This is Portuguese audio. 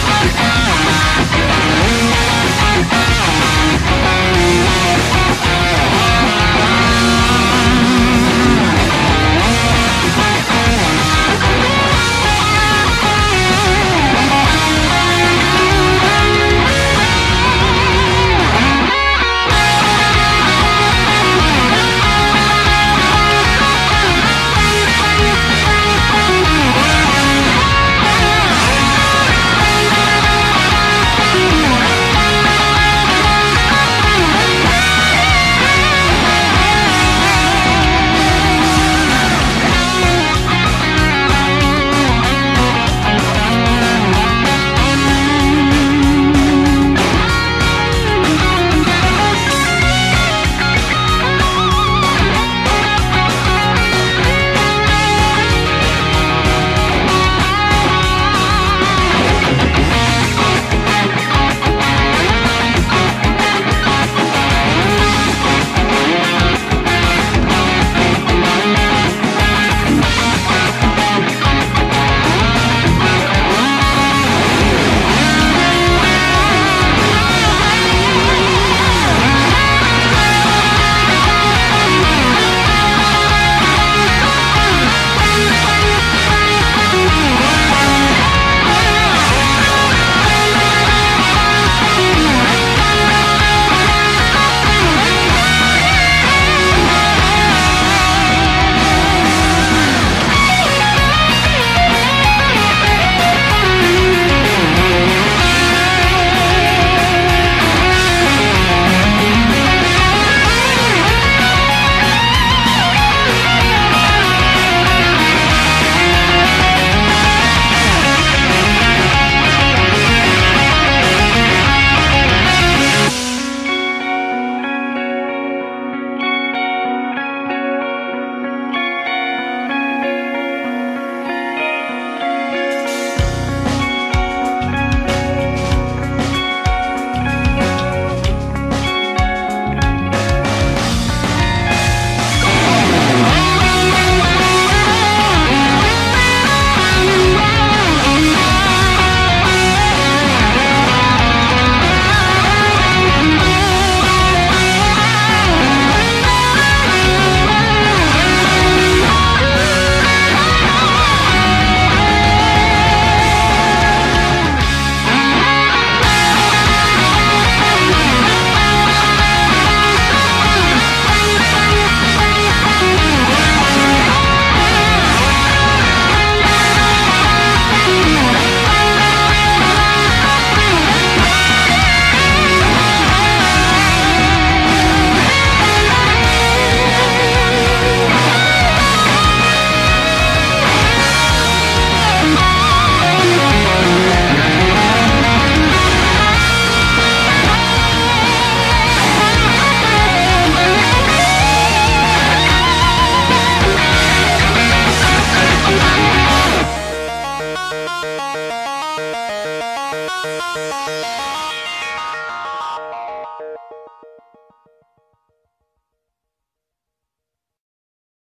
Thank Música